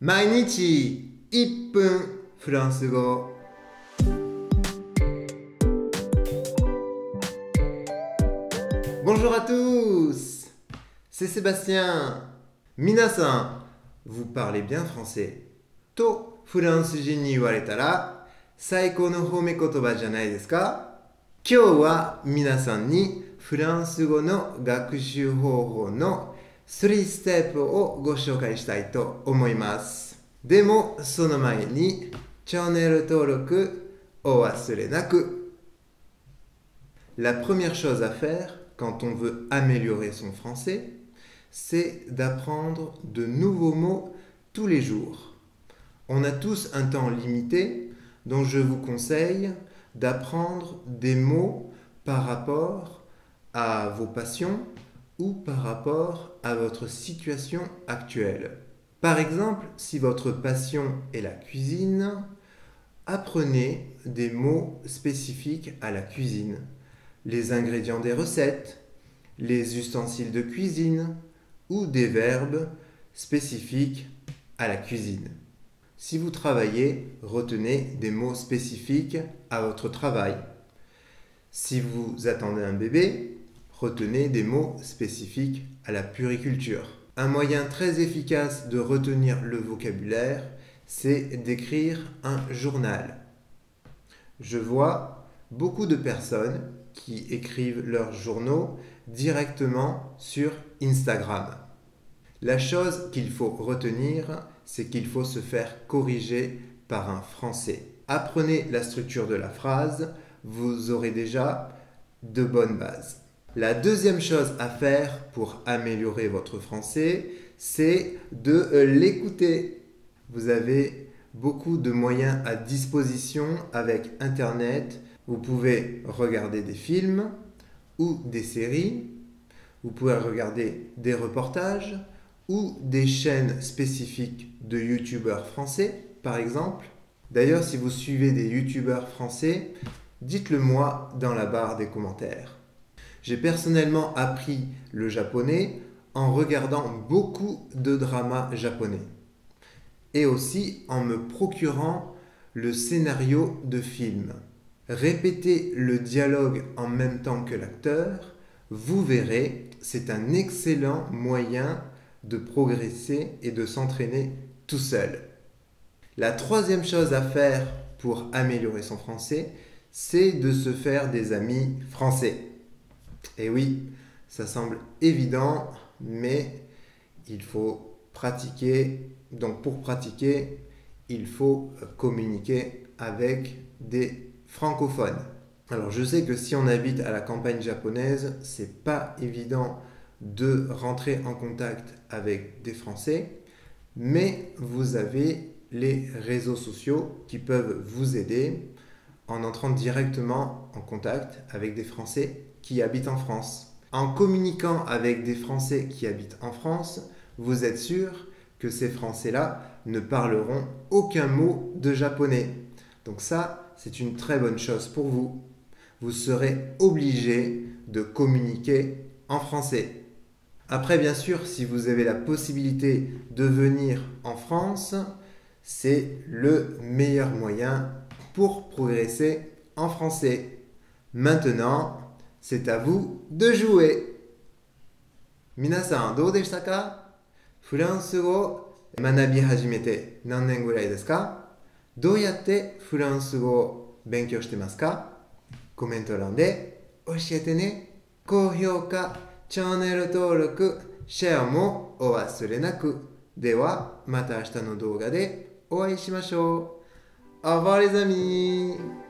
毎日1分フランス語 C'est Sébastien. Minasan, vous parlez bien français. To, Furansujin ni waretara, saiko no homekotoba janai desu ka? Kyou wa minasan ni フランス語の学習方法の3ステップをご紹介したいと思いますでもその前にチャンネル登録お忘れなく La première chose à faire quand on veut améliorer son français, c'est d'apprendre de nouveaux mots tous les jours. On a tous un temps limité, donc je vous conseille d'apprendre des mots par rapport à vos passions ou par rapport à votre situation actuelle. Par exemple, si votre passion est la cuisine, apprenez des mots spécifiques à la cuisine les ingrédients des recettes, les ustensiles de cuisine ou des verbes spécifiques à la cuisine. Si vous travaillez, retenez des mots spécifiques à votre travail. Si vous attendez un bébé, retenez des mots spécifiques à la puriculture. Un moyen très efficace de retenir le vocabulaire, c'est d'écrire un journal. Je vois beaucoup de personnes qui écrivent leurs journaux directement sur Instagram. La chose qu'il faut retenir, c'est qu'il faut se faire corriger par un Français. Apprenez la structure de la phrase, vous aurez déjà de bonnes bases. La deuxième chose à faire pour améliorer votre français, c'est de l'écouter. Vous avez beaucoup de moyens à disposition avec Internet vous pouvez regarder des films ou des séries. Vous pouvez regarder des reportages ou des chaînes spécifiques de youtubeurs français, par exemple. D'ailleurs, si vous suivez des youtubeurs français, dites-le moi dans la barre des commentaires. J'ai personnellement appris le japonais en regardant beaucoup de dramas japonais et aussi en me procurant le scénario de films. Répétez le dialogue en même temps que l'acteur, vous verrez, c'est un excellent moyen de progresser et de s'entraîner tout seul. La troisième chose à faire pour améliorer son français, c'est de se faire des amis français. Et oui, ça semble évident, mais il faut pratiquer. Donc pour pratiquer, il faut communiquer avec des francophone. Alors je sais que si on habite à la campagne japonaise, c'est pas évident de rentrer en contact avec des Français, mais vous avez les réseaux sociaux qui peuvent vous aider en entrant directement en contact avec des Français qui habitent en France. En communiquant avec des Français qui habitent en France, vous êtes sûr que ces Français-là ne parleront aucun mot de japonais. Donc ça, c'est une très bonne chose pour vous. Vous serez obligé de communiquer en français. Après, bien sûr, si vous avez la possibilité de venir en France, c'est le meilleur moyen pour progresser en français. Maintenant, c'est à vous de jouer. 皆さんどうでしたかフランス語学び始めて何年ぐらいですかどうやってフランス語を勉強してますかコメント欄で教えてね。高評価、チャンネル登録、シェアもお忘れなく。では、また明日の動画でお会いしましょう。Au revoir les amis